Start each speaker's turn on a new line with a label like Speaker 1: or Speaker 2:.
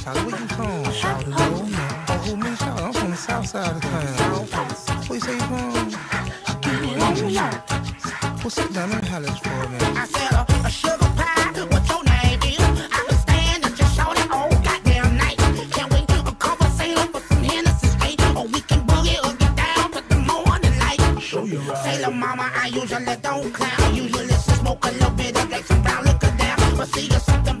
Speaker 1: Southside. Where you from? Charlie, oh, who me, Charlie? I'm from the south side of town. Where you say you from? Well, sit down. Let me holler at for a minute.
Speaker 2: I said a, a sugar pie. What your name is? I was standing just shawty short and old goddamn night. Can we a conversation for some Hennessy straight? Or we can boogie or get down to the morning light. Show you right. Say, little mama, I usually don't clown. Usually smoke a little bit of like some brown liquor down. But see, you something